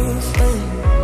you're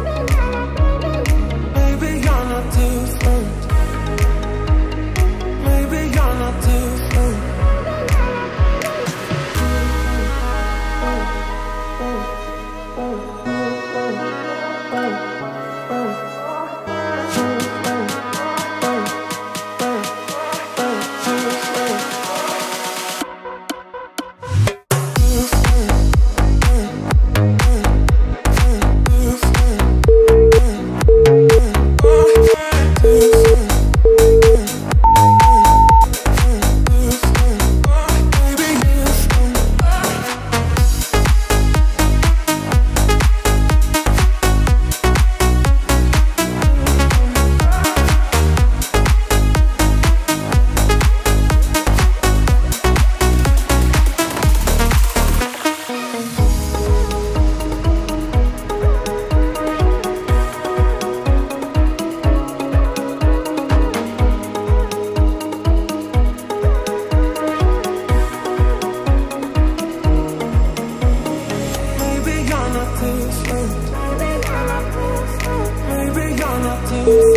Thank you.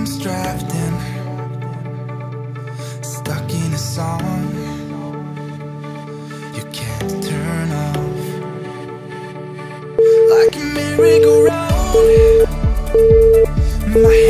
comes drafting Stuck in a song. You can't turn off Like a merry-go-round. My